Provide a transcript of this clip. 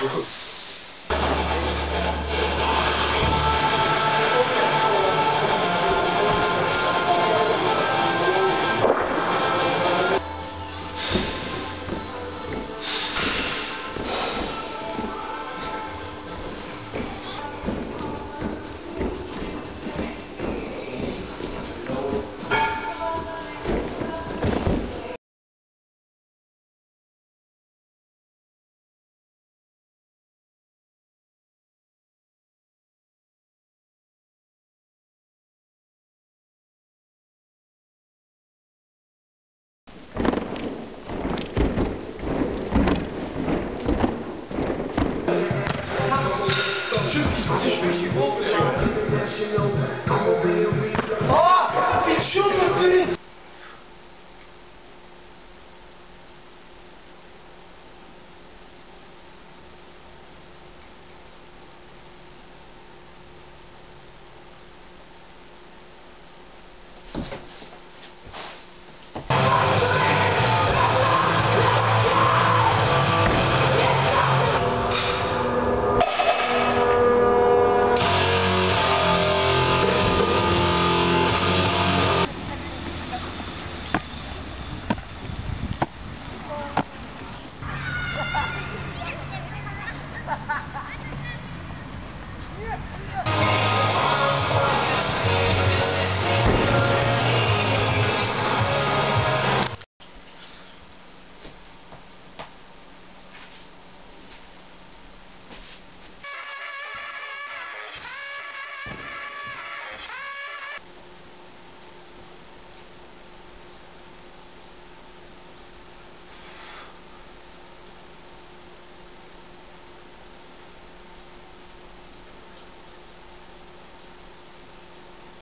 Whoa. Ha ha ha!